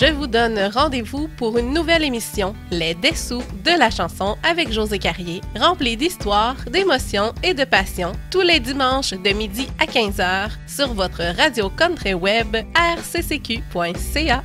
Je vous donne rendez-vous pour une nouvelle émission, Les Dessous de la chanson avec José Carrier, remplie d'histoire, d'émotions et de passion, tous les dimanches de midi à 15h sur votre radio country web rccq.ca.